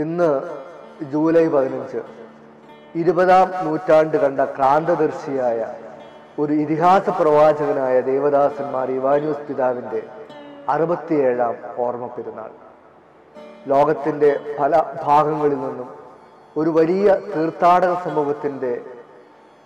ഇന്ന് ജൂലൈ പതിനഞ്ച് ഇരുപതാം നൂറ്റാണ്ട് കണ്ട ക്രാന്തദർശിയായ ഒരു ഇതിഹാസ പ്രവാചകനായ ദേവദാസന്മാർ ഇവാനൂസ് പിതാവിന്റെ അറുപത്തിയേഴാം ഓർമ്മ പെരുന്നാൾ ലോകത്തിന്റെ പല ഭാഗങ്ങളിൽ നിന്നും ഒരു വലിയ തീർത്ഥാടക സമൂഹത്തിന്റെ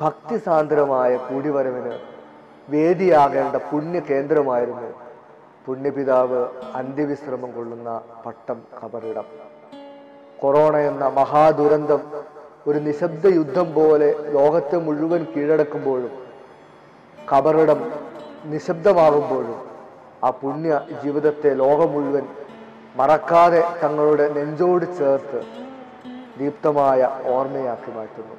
ഭക്തിസാന്ദ്രമായ കൂടിവരവിന് വേദിയാകേണ്ട പുണ്യ കേന്ദ്രമായിരുന്നു പുണ്യപിതാവ് അന്ത്യവിശ്രമം കൊള്ളുന്ന പട്ടം കബറിടം. കൊറോണ എന്ന മഹാദുരന്തം ഒരു നിശബ്ദ യുദ്ധം പോലെ ലോകത്തെ മുഴുവൻ കീഴടക്കുമ്പോഴും കബറിടം നിശബ്ദമാകുമ്പോഴും ആ പുണ്യ ജീവിതത്തെ ലോകം മുഴുവൻ മറക്കാതെ തങ്ങളുടെ നെഞ്ചോട് ചേർത്ത് ദീപ്തമായ ഓർമ്മയാക്കി മാറ്റുന്നു.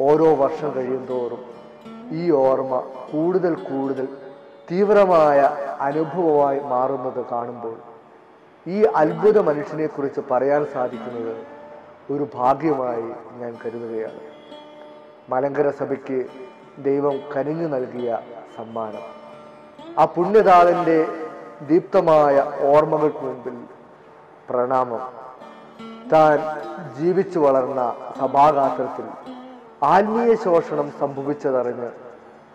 ഓരോ വർഷം കഴിയുന്തോറും ഈ ഓർമ്മ കൂടുതൽ കൂടുതൽ തീവ്രമായ അനുഭവമായി മാറുന്നത് കാണുമ്പോൾ ഈ അത്ഭുത മനുഷ്യനെ കുറിച്ച് പറയാൻ സാധിക്കുന്നത് ഒരു ഭാഗ്യമായി ഞാൻ കരുതുകയാണ്. മലങ്കര സഭയ്ക്ക് ദൈവം കനിഞ്ഞു നൽകിയ സമ്മാനം. ആ പുണ്യതാളന്റെ ദീപ്തമായ ഓർമ്മകൾക്ക് മുൻപിൽ പ്രണാമം. താൻ ജീവിച്ചു വളർന്ന സഭാഗാത്രത്തിൽ ആത്മീയ ശോഷണം സംഭവിച്ചതറിഞ്ഞ്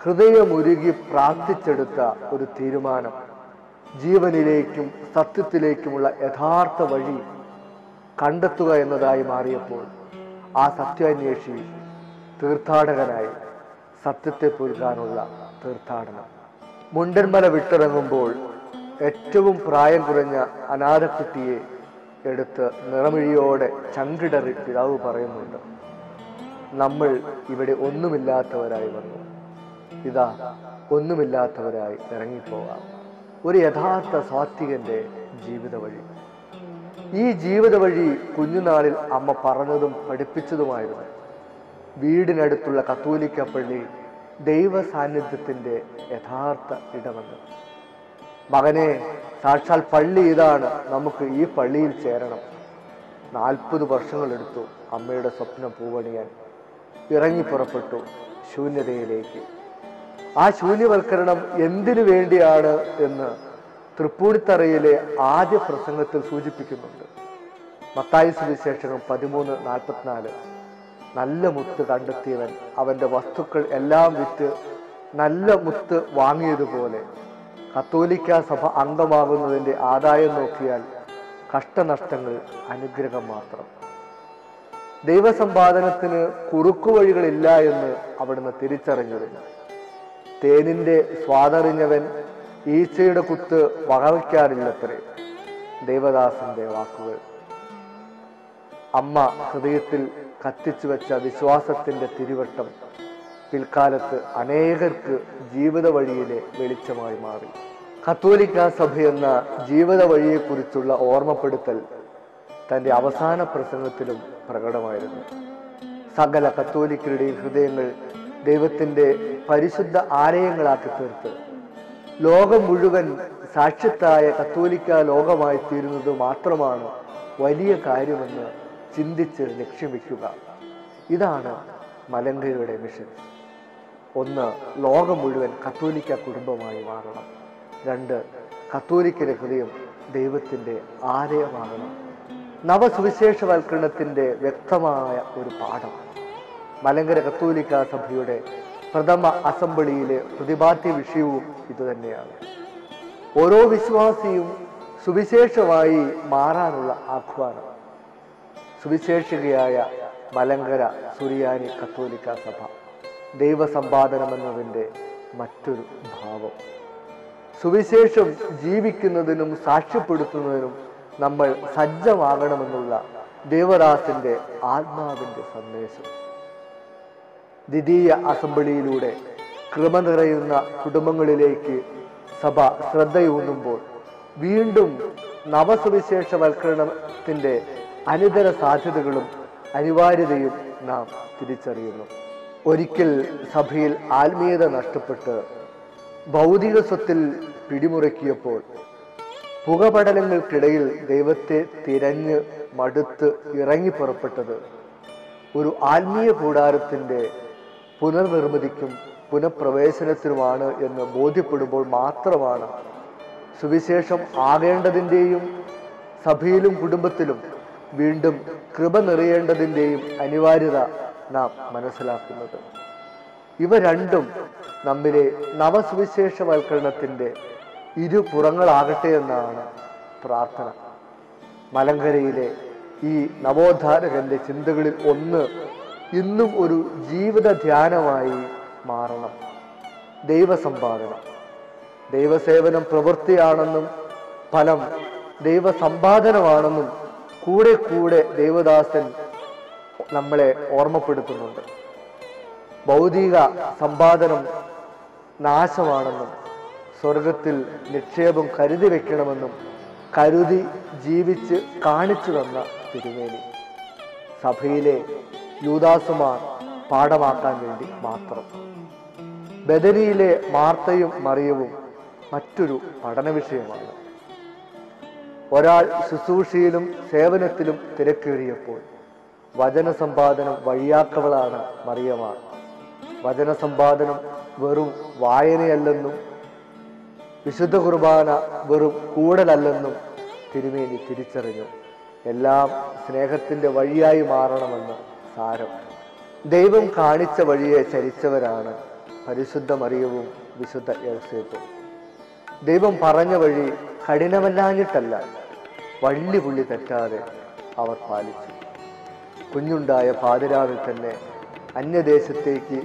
ഹൃദയമുരുകി പ്രാർത്ഥിച്ചെടുത്ത ഒരു തീരുമാനം. ജീവനിലേക്കും സത്യത്തിലേക്കുമുള്ള യഥാർത്ഥ വഴി കണ്ടെത്തുക എന്നതായി മാറിയപ്പോൾ ആ സത്യാന്വേഷി തീർത്ഥാടകനായി സത്യത്തെ പൊരുതാനുള്ള തീർത്ഥാടനം. മുണ്ടൻമല വിട്ടിറങ്ങുമ്പോൾ ഏറ്റവും പ്രായം കുറഞ്ഞ അനാഥക്കുട്ടിയെ എടുത്ത് നിറമിഴിയോടെ ചങ്കിടറി പിതാവ് പറയുന്നുണ്ട് നമ്മൾ ഇവിടെ ഒന്നുമില്ലാത്തവരായി വന്നു. ഇതാ ഒന്നുമില്ലാത്തവരായി ഇറങ്ങിപ്പോവാം. ഒരു യഥാർത്ഥ സാത്വികന്റെ ജീവിത വഴി ഈ ജീവിത വഴി കുഞ്ഞുനാളിൽ അമ്മ പറഞ്ഞതും പഠിപ്പിച്ചതുമായിരുന്നു. വീടിനടുത്തുള്ള കത്തോലിക്ക പള്ളി ദൈവ സാന്നിധ്യത്തിന്റെ യഥാർത്ഥ ഇടമെന്ന്. മകനെ സാക്ഷാൽ പള്ളി ഇതാണ് നമുക്ക് ഈ പള്ളിയിൽ ചേരണം. നാൽപ്പത് വർഷങ്ങളെടുത്തു അമ്മയുടെ സ്വപ്നം പൂവണിയാൻ. ഇറങ്ങി പുറപ്പെട്ടു ശൂന്യതയിലേക്ക്. ആ ശൂന്യവൽക്കരണം എന്തിനു വേണ്ടിയാണ് എന്ന് തൃപ്പൂണിത്തറയിലെ ആദ്യ പ്രസംഗത്തിൽ സൂചിപ്പിക്കുന്നുണ്ട്. മത്തായ സുവിശേഷകം പതിമൂന്ന് നാൽപ്പത്തിനാല്. നല്ല മുത്ത് കണ്ടെത്തിയവൻ അവന്റെ വസ്തുക്കൾ എല്ലാം വിറ്റ് നല്ല മുത്ത് വാങ്ങിയതുപോലെ. കത്തോലിക്ക സഭ അംഗമാകുന്നതിന്റെ ആദായം നോക്കിയാൽ കഷ്ടനഷ്ടങ്ങൾ അനുഗ്രഹം മാത്രം. ദൈവസമ്പാദനത്തിന് കുറുക്കുവഴികളില്ല എന്ന് അവിടുന്ന് തിരിച്ചറിഞ്ഞിരുന്നു തേനിന്റെ സ്വാദറിഞ്ഞവൻ ഈച്ചയുടെ കുത്ത് വകവയ്ക്കാറില്ലത്രേ ദേവദാസിന്റെ വാക്കുകൾ. അമ്മ ഹൃദയത്തിൽ കത്തിച്ചു വെച്ച വിശ്വാസത്തിന്റെ തിരുവട്ടം പിൽക്കാലത്ത് അനേകർക്ക് ജീവിത വഴിയിലെ വെളിച്ചമായി മാറി. കത്തോലിക്ക സഭയെന്ന ജീവിത വഴിയെക്കുറിച്ചുള്ള ഓർമ്മപ്പെടുത്തൽ തന്റെ അവസാന പ്രസംഗത്തിലും പ്രകടമായിരുന്നു. സകല കത്തോലിക്കരുടെയും ഹൃദയങ്ങൾ ദൈവത്തിന്റെ പരിശുദ്ധ ആലയങ്ങളാക്കി തീർത്ത്. ലോകം മുഴുവൻ സാക്ഷ്യത്തായ കത്തോലിക്ക ലോകമായി തീരുന്നത് മാത്രമാണ് വലിയ കാര്യമെന്ന് ചിന്തിച്ച് ലക്ഷ്യം വയ്ക്കുക ഇതാണ് മലങ്കയുടെ മിഷൻ. ഒന്ന് ലോകം മുഴുവൻ കത്തോലിക്ക കുടുംബമായി മാറണം. രണ്ട് കത്തോലിക്കര ഹൃദയം ദൈവത്തിന്റെ ആലയമാകണം. നവസുവിശേഷവൽക്കരണത്തിന്റെ വ്യക്തമായ ഒരു പാഠം. മലങ്കര കത്തോലിക്ക സഭയുടെ പ്രഥമ അസംബ്ലിയിലെ പ്രതിപാദ്യ വിഷയവും ഇതുതന്നെയാണ്. ഓരോ വിശ്വാസിയും സുവിശേഷമായി മാറാനുള്ള ആഹ്വാനം. സുവിശേഷികയായ മലങ്കര സുറിയാനി കത്തോലിക്ക സഭ ദൈവസമ്പാദനമെന്നതിന്റെ മറ്റൊരു ഭാവം. സുവിശേഷം ജീവിക്കുന്നതിനും സാക്ഷ്യപ്പെടുത്തുന്നതിനും നമ്മൾ സജ്ജമാകണമെന്നുള്ള ദേവദാസിന്റെ ആത്മാവിന്റെ സന്ദേശം. ദ്വിതീയ അസംബ്ലിയിലൂടെ കൃപ നിറയുന്ന കുടുംബങ്ങളിലേക്ക് സഭ ശ്രദ്ധയൂന്നുമ്പോൾ വീണ്ടും നവസുവിശേഷവൽക്കരണത്തിന്റെ അനിതര സാധ്യതകളും അനിവാര്യതയും നാം തിരിച്ചറിയുന്നു. ഒരിക്കൽ സഭയിൽ ആത്മീയത നഷ്ടപ്പെട്ട് ഭൗതിക സ്വത്തിൽ പിടിമുറക്കിയപ്പോൾ പുകപടലങ്ങൾക്കിടയിൽ ദൈവത്തെ തിരഞ്ഞ് മടുത്ത് ഇറങ്ങി പുറപ്പെട്ടത് ഒരു ആത്മീയ കൂടാരത്തിന്റെ പുനർനിർമ്മിതിക്കും പുനഃപ്രവേശനത്തിനുമാണ് എന്ന് ബോധ്യപ്പെടുമ്പോൾ മാത്രമാണ് സുവിശേഷം ആകേണ്ടതിന്റെയും സഭയിലും കുടുംബത്തിലും വീണ്ടും കൃപ നിറയേണ്ടതിന്റെയും അനിവാര്യത നാം മനസ്സിലാക്കുന്നത്. ഇവ രണ്ടും നമ്മിലെ നവസുവിശേഷവൽക്കരണത്തിന്റെ ഇരുപുറങ്ങളാകട്ടെ എന്നാണ് പ്രാർത്ഥന. മലങ്കരയിലെ ഈ നവോദ്ധാരകന്റെ ചിന്തകളിൽ ഒന്ന് ഇന്നും ഒരു ജീവിത ധ്യാനമായി മാറണം. ദൈവസമ്പാദനം. ദൈവസേവനം പ്രവൃത്തിയാണെന്നും ഫലം ദൈവസമ്പാദനമാണെന്നും കൂടെ കൂടെ ദൈവദാസൻ നമ്മളെ ഓർമ്മപ്പെടുത്തുന്നുണ്ട്. ഭൗതിക സമ്പാദനം നാശമാണെന്നും സ്വർഗത്തിൽ നിക്ഷേപം കരുതി വെക്കണമെന്നും കരുതി ജീവിച്ച് കാണിച്ചു തന്ന തിരുമേനി. സഭയിലെ യൂദാസുമാർ പാഠമാക്കാൻ വേണ്ടി മാത്രം. ബദരിയിലെ മാർത്തയും മറിയവും മറ്റൊരു പഠന വിഷയമാണ്. ഒരാൾ ശുശ്രൂഷയിലും സേവനത്തിലും തിരക്കേറിയപ്പോൾ വചന സമ്പാദനം വഴിയാക്കവളാണ് മറിയമാർ. വചന സമ്പാദനം വെറും വായനയല്ലെന്നും വിശുദ്ധ കുർബാന വെറും കൂടലല്ലെന്നും തിരുമേനി തിരിച്ചറിഞ്ഞു. എല്ലാം സ്നേഹത്തിന്റെ വഴിയായി മാറണമെന്ന് സാരം. ദൈവം കാണിച്ച വഴിയെ ചരിച്ചവരാണ് പരിശുദ്ധ മറിയവും വിശുദ്ധ യൗസേപ്പും ദൈവം പറഞ്ഞ വഴി കഠിനമല്ലാഞ്ഞിട്ടല്ല വള്ളി പുള്ളി തെറ്റാതെ അവർ പാലിച്ചു. കുഞ്ഞുണ്ടായ പാതിരാവിൽ തന്നെ അന്യദേശത്തേക്ക്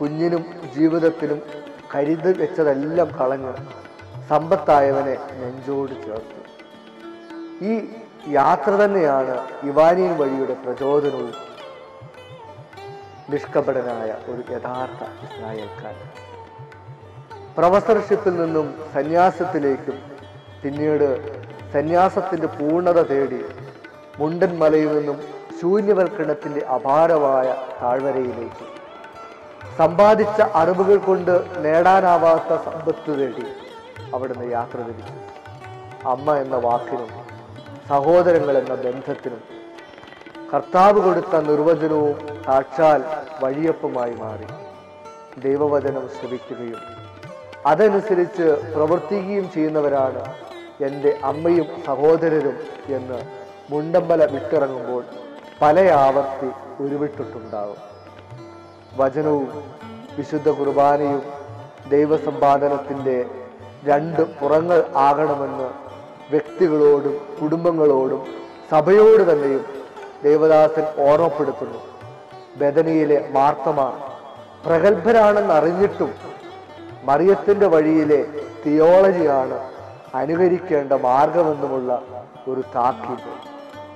കുഞ്ഞിനും ജീവിതത്തിനും കരുതി വെച്ചതെല്ലാം കളഞ്ഞ് സമ്പത്തായവനെ നെഞ്ചോട് ചേർത്തു. ഈ യാത്ര തന്നെയാണ് ഇവാനിയൻ വഴിയുടെ പ്രചോദനവും നിഷ്കപടനായ ഒരു യഥാർത്ഥ ഇസ്രായേൽക്കാരൻ. പ്രൊഫസർഷിപ്പിൽ നിന്നും സന്യാസത്തിലേക്കും പിന്നീട് സന്യാസത്തിന്റെ പൂർണത തേടി മുണ്ടൻ മലയിൽ നിന്നും ശൂന്യവൽക്കരണത്തിന്റെ അപാരമായ താഴ്വരയിലേക്ക്. സമ്പാദിച്ച അറിവുകൾ കൊണ്ട് നേടാനാവാത്ത സമ്പത്ത് തേടി അവിടുന്ന് യാത്ര തിരിച്ചു. അമ്മ എന്ന വാക്കിനും സഹോദരങ്ങൾ എന്ന ബന്ധത്തിനും കർത്താവ് കൊടുത്ത നിർവചനവും സാക്ഷാൽ വഴിയപ്പമായി മാറി. ദൈവവചനം ശ്രവിക്കുകയും അതനുസരിച്ച് പ്രവർത്തിക്കുകയും ചെയ്യുന്നവരാണ് എന്റെ അമ്മയും സഹോദരരും എന്ന് മുണ്ടമ്പല വിട്ടിറങ്ങുമ്പോൾ പല ആവർത്തി ഉരുവിട്ടിട്ടുണ്ടാവും വചനവും വിശുദ്ധ കുർബാനയും ദൈവസമ്പാദനത്തിന്റെ രണ്ട് പുറങ്ങൾ ആകണമെന്ന് വ്യക്തികളോടും കുടുംബങ്ങളോടും സഭയോട് തന്നെയും ദേവദാസൻ ഓർമ്മപ്പെടുത്തുന്നു. ബദനിയിലെ മാർത്തമാർ പ്രഗത്ഭരാണെന്ന് അറിഞ്ഞിട്ടും മറിയത്തിന്റെ വഴിയിലെ തിയോളജിയാണ് അനുകരിക്കേണ്ട മാർഗമെന്നുമുള്ള ഒരു താക്കീത്.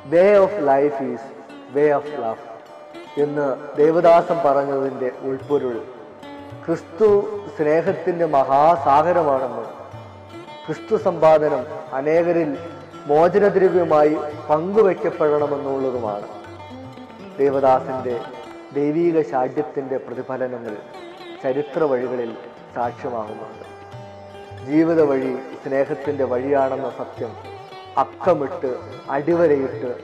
Way of life is way of love എന്ന് ദേവദാസൻ പറഞ്ഞതിന്റെ ഉൾപ്പൊരുൾ. ക്രിസ്തു സ്നേഹത്തിന്റെ മഹാസാഗരമാണെന്നും ക്രിസ്തു സമ്പാദനം അനേകരിൽ മോചനദ്രവ്യമായി പങ്കുവയ്ക്കപ്പെടണമെന്നുള്ളതുമാണ്. ദേവദാസന്റെ ദൈവീക ശാഠ്യത്തിന്റെ പ്രതിഫലനങ്ങൾ ചരിത്ര വഴികളിൽ സാക്ഷ്യമാകുന്നുണ്ട്. ജീവിത വഴി സ്നേഹത്തിന്റെ വഴിയാണെന്ന സത്യം അക്കമിട്ട് അടിവരയിട്ട്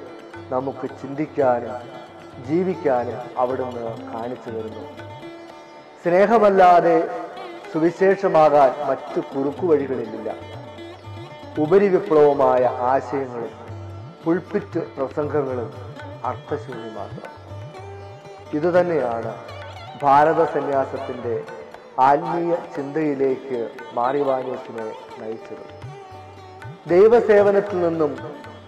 നമുക്ക് ചിന്തിക്കാനും ജീവിക്കാനും അവിടുന്ന് കാണിച്ചു തരുന്നു. സ്നേഹമല്ലാതെ സുവിശേഷമാകാൻ മറ്റു കുറുക്കുവഴികളില്ല ഉപരിവിപ്ലവമായ ആശയങ്ങളും പുൾപ്പിറ്റ് പ്രസംഗങ്ങളും അർത്ഥശൂന്യം മാത്രം ഇതുതന്നെയാണ് ഭാരത സന്യാസത്തിന്റെ ആത്മീയ ചിന്തയിലേക്ക് മാറിവാനൂസിനെ നയിച്ചത്. ദൈവസേവനത്തിൽ നിന്നും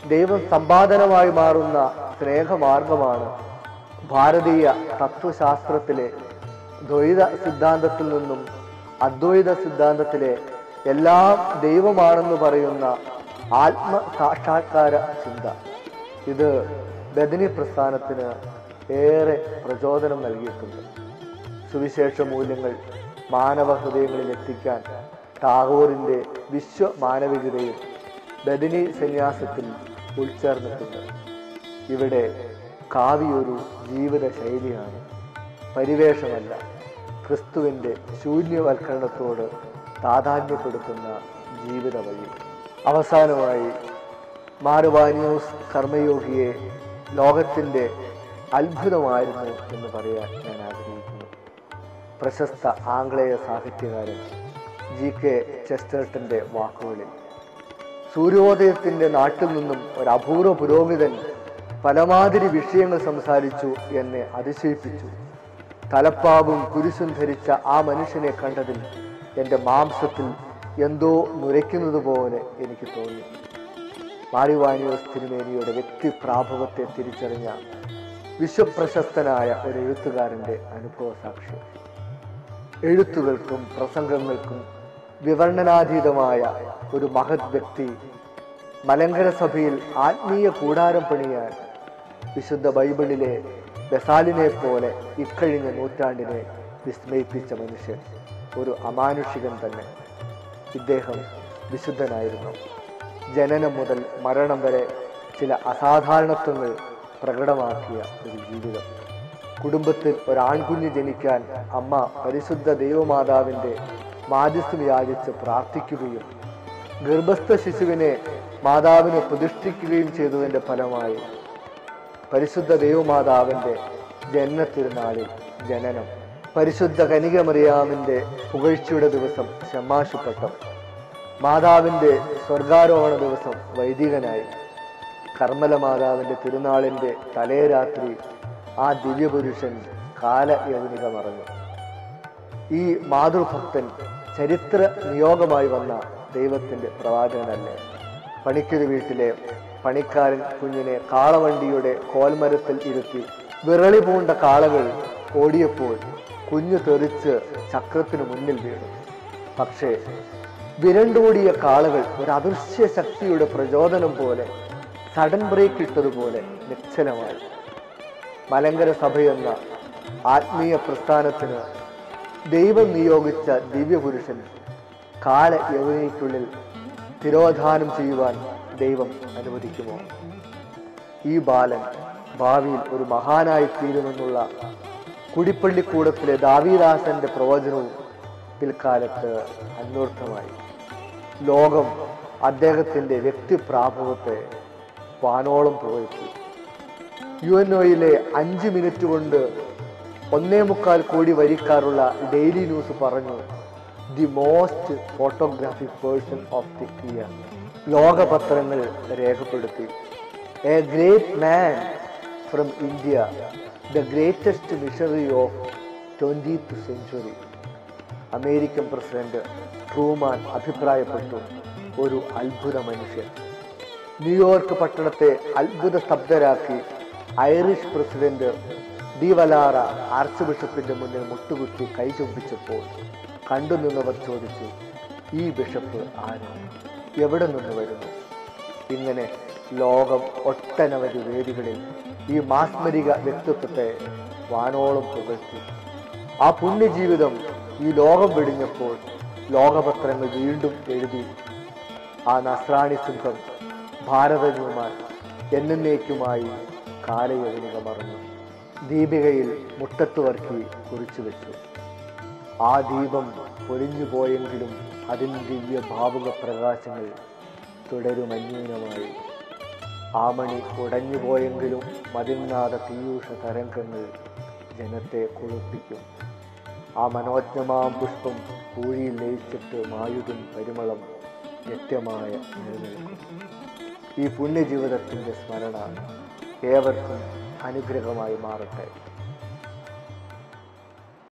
ദൈവം സമ്പാദനമായി മാറുന്ന സ്നേഹമാർഗമാണ് ഭാരതീയ തത്വശാസ്ത്രത്തിലെ ദ്വൈത സിദ്ധാന്തത്തിൽ നിന്നും അദ്വൈത സിദ്ധാന്തത്തിലെ എല്ലാം ദൈവമാണെന്ന് പറയുന്ന ആത്മ സാക്ഷാത്കാര ചിന്ത. ഇത് ബദനി പ്രസ്ഥാനത്തിന് ഏറെ പ്രചോദനം നൽകിയിട്ടുണ്ട്. സുവിശേഷ മൂല്യങ്ങൾ മാനവ ഹൃദയങ്ങളിൽ എത്തിക്കാൻ ടാഗോറിന്റെ വിശ്വ മാനവികതയും ബദനി സന്യാസത്തിൽ ഉൾച്ചേർന്നിട്ടുണ്ട്. ഇവിടെ കാവ്യൊരു ജീവിത ശൈലിയാണ് പരിവേഷമല്ല ക്രിസ്തുവിന്റെ ശൂന്യവൽക്കരണത്തോട് താതാന്യപ്പെടുത്തുന്ന ജീവിത വഴി അവസാനമായി മാറുവാനിയോസ് കർമ്മയോഗിയെ ലോകത്തിന്റെ അത്ഭുതമായിരുന്നു എന്ന് പറയാൻ ഞാൻ ആഗ്രഹിക്കുന്നു. പ്രശസ്ത ആംഗ്ലേയ സാഹിത്യകാരൻ ജി കെ ചെസ്റ്റർട്ടന്റെ വാക്കുകളിൽ സൂര്യോദയത്തിന്റെ നാട്ടിൽ നിന്നും ഒരു അപൂർവ പുരോഹിതൻ പലമാതിരി വിഷയങ്ങൾ സംസാരിച്ചു എന്നെ അതിശയിപ്പിച്ചു. തലപ്പാവും കുരിശും ധരിച്ച ആ മനുഷ്യനെ കണ്ടതിൽ എന്റെ മാംസത്തിൽ എന്തോ നുരയ്ക്കുന്നത് പോലെ എനിക്ക് തോന്നി. മാരിവാനിയോസ് തിരുമേനിയുടെ വ്യക്തി പ്രാഭവത്തെ തിരിച്ചറിഞ്ഞ വിശ്വപ്രശസ്തനായ ഒരു എഴുത്തുകാരന്റെ അനുഭവ സാക്ഷ്യം. എഴുത്തുകൾക്കും പ്രസംഗങ്ങൾക്കും വിവർണനാതീതമായ ഒരു മഹത് വ്യക്തി മലങ്കര സഭയിൽ ആത്മീയ കൂടാരം പണിയാൻ വിശുദ്ധ ബൈബിളിലെ ബസാലിനെ പോലെ ഇക്കഴിഞ്ഞ നൂറ്റാണ്ടിനെ വിസ്മയിപ്പിച്ച മനുഷ്യൻ. ഒരു അമാനുഷികൻ തന്നെ. ഇദ്ദേഹം വിശുദ്ധനായിരുന്നു. ജനനം മുതൽ മരണം വരെ ചില അസാധാരണത്വങ്ങൾ പ്രകടമാക്കിയ ഒരു ജീവിതം. കുടുംബത്തിൽ ഒരാൺകുഞ്ഞ് ജനിക്കാൻ അമ്മ പരിശുദ്ധ ദൈവമാതാവിന്റെ മാധ്യസ്ഥം യാചിച്ച് പ്രാർത്ഥിക്കുകയും ഗർഭസ്ഥ ശിശുവിനെ മാതാവിന് പ്രതിഷ്ഠിക്കുകയും ചെയ്തതിന്റെ ഫലമായി പരിശുദ്ധ ദൈവമാതാവിന്റെ ജന്മത്തിരുനാളിൽ ജനനം പരിശുദ്ധ കനികമറിയാമിന്റെ പുകഴ്ചയുടെ ദിവസം ഷമ്മാശുപ്പട്ടം മാതാവിന്റെ സ്വർഗാരോഹണ ദിവസം വൈദികനായി. കർമ്മല മാതാവിന്റെ തിരുനാളിന്റെ തലേ രാത്രി ആ ദിവ്യപുരുഷൻ കാലയവനിക മറഞ്ഞു ഈ മാതൃഭക്തൻ ചരിത്ര നിയോഗമായി വന്ന ദൈവത്തിന്റെ പ്രവാചകനല്ലേ? പണിക്കൊരു വീട്ടിലെ പണിക്കാരൻ കുഞ്ഞിനെ കാളവണ്ടിയുടെ കോൽമരത്തിൽ ഇരുത്തി വിറളി പൂണ്ട കാളകൾ ഓടിയപ്പോൾ കുഞ്ഞു തെറിച്ച് ചക്രത്തിനു മുന്നിൽ വീണു. പക്ഷേ വിരണ്ടോടിയ കാളുകൾ ഒരു അദൃശ്യ ശക്തിയുടെ പ്രചോദനം പോലെ സഡൻ ബ്രേക്ക് ഇട്ടതുപോലെ നിശ്ചലമായി. മലങ്കര സഭയെന്ന ആത്മീയ പ്രസ്ഥാനത്തിന് ദൈവം നിയോഗിച്ച ദിവ്യപുരുഷൻ കാല യവനിക്കുള്ളിൽ തിരോധാനം ചെയ്യുവാൻ ദൈവം അനുവദിക്കുമോ? ഈ ബാലൻ ഭാവിയിൽ ഒരു മഹാനായി തീരുമെന്നുള്ള കുടിപ്പള്ളിക്കൂടത്തിലെ ദാവീദാസന്റെ പ്രവചനവും പിൽക്കാലത്ത് അന്വർത്ഥമായി. ലോകം അദ്ദേഹത്തിന്റെ വ്യക്തിപ്രാഭവത്തെ വാനോളം പ്രവഹിച്ചു യു എൻ ഒയിലെ അഞ്ച് മിനിറ്റ് കൊണ്ട് ഒന്നേ മുക്കാൽ കോടി വരിക്കാറുള്ള ഡെയിലി ന്യൂസ് പറഞ്ഞു the most photographic person of the year ലോകപത്രങ്ങൾ രേഖപ്പെടുത്തി. A great man from India the greatest missionary of twentieth century American president Truman അഭിപ്രായപ്പെട്ടു ഒരു അത്ഭുത മനുഷ്യൻ. ന്യൂയോർക്ക് പട്ടണത്തെ അത്ഭുത സ്തബ്ധരാക്കി ഐറിഷ് പ്രസിഡന്റ് ഡി വലാറ ആർച്ച് ബിഷപ്പിന്റെ മുന്നിൽ മുട്ടുകുത്തി കൈ ചുംബിച്ചപ്പോൾ കണ്ടുനിന്നവർ ചോദിച്ചു ഈ ബിഷപ്പ് ആരാണ് എവിടെ നിന്ന് വരുന്നു? ഇങ്ങനെ ലോകം ഒട്ടനവധി വേദികളിൽ ഈ മാസ്മരിക വ്യക്തിത്വത്തെ വാനോളം പുകഴ്ത്തി. ആ പുണ്യജീവിതം ഈ ലോകം വെടിഞ്ഞപ്പോൾ ലോകപത്രങ്ങൾ വീണ്ടും എഴുതി. ആ നസ്രാണി സിംഹം ഭാരതജുമാൻ എന്നേക്കുമായി കാലയവനിക മറന്നു. ദീപികയിൽ മുട്ടത്ത് വർക്കി കുറിച്ചു വെച്ചു. ആ ദീപം പൊലിഞ്ഞു പോയെങ്കിലും അതിന്റെ ദിവ്യ ഭാവുക പ്രകാശങ്ങൾ തുടരുമന്യൂനമായി. ആ മണി ഉടഞ്ഞുപോയെങ്കിലും പോയെങ്കിലും മതിന്നാത പീയൂഷ തരംഗങ്ങൾ ജനത്തെ കുളിപ്പിക്കും ആ മനോജ്ഞമാം പുഷ്പം പൂഴിയിൽ ലയിച്ചിട്ട് മായുതും പരിമളം വ്യക്തമായ നിലനിൽക്കും. ഈ പുണ്യജീവിതത്തിന്റെ സ്മരണ ഏവർക്കും അനുഗ്രഹമായി മാറട്ടെ.